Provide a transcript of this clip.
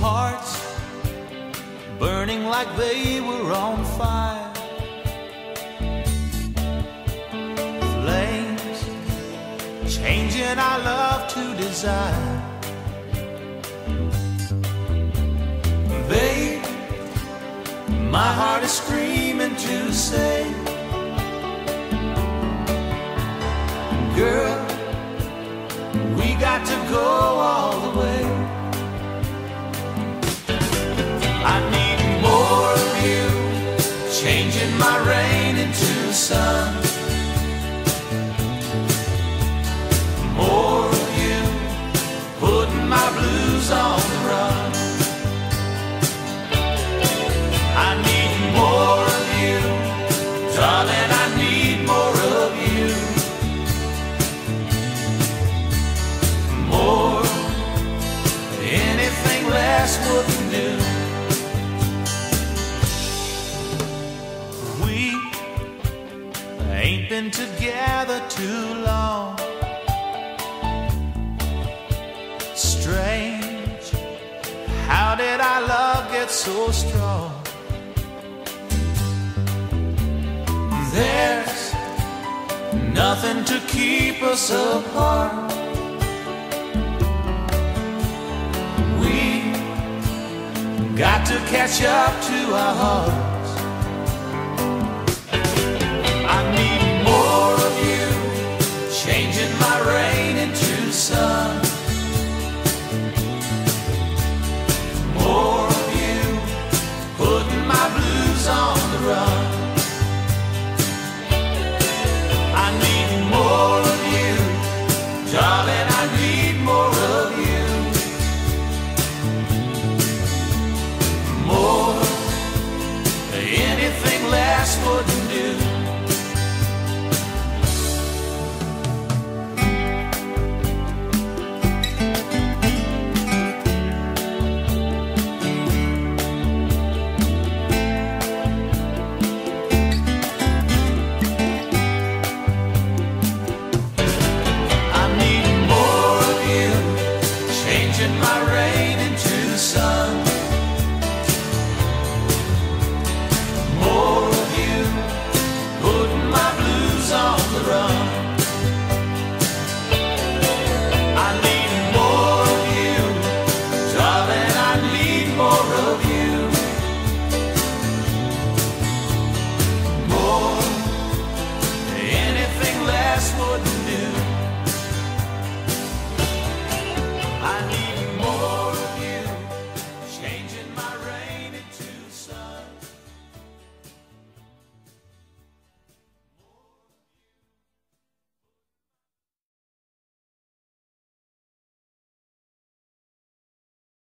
hearts burning like they were on fire. Flames changing our love to desire. Babe, my heart is screaming to say, Girl, we got to go my blues on the run. I need more of you, darling. I need more of you. More, anything less wouldn't do. We ain't been together too long. So strong? There's nothing to keep us apart. We got to catch up to our hearts. I need more of you. More, anything less wouldn't do. Rain into the sun.